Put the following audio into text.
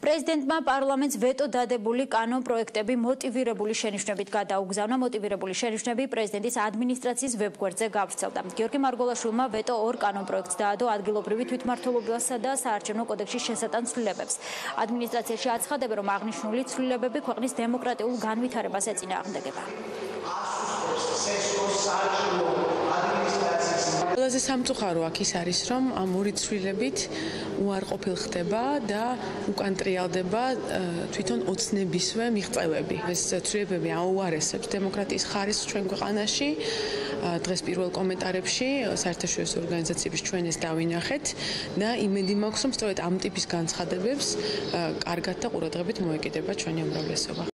პრეზიდენტმა პარლამენტს ვეტო დადებული კანონ პროექტები მოტივირებული შენიშვნებით გადაუგზავნა. მოტივირებული შენიშვნები პრეზიდენტის ადმინისტრაციის ვებგვერდზე გავრცელდა. გიორგი მარგოლაშვილმა ვეტო ორ კანონ პროექტს დაადო ადგილობრივი თვითმმართველობასა და საარჩევნო კოდექსის შესატან ცვლილებებს. ადმინისტრაციაში აცხადებენ, რომ აღნიშნული ცვლილებები ქვეყნის დემოკრატიულ განვითარებას ეწინააღმდეგება. ყველაზე სამწუხარო აქ ის არის, რომ ამ ორი ცვლილებით უარყოფილ ხდება და უკან ტრიალდება თვითონ ოცნებისვე მიღწევები. ეს ცვლილებები აუარესებს დემოკრატიის ხარისხს ჩვენ ქვეყანაში. დღეს პირველ კომენტარებში საერთაშორისო ორგანიზაციების ჩვენ ეს დავინახეთ და იმედი მაქვს, რომ სწორედ ამ ტიპის განცხადებებს კარგად და ყურადღებით მოეკიდება ჩვენი უმრავლესობა.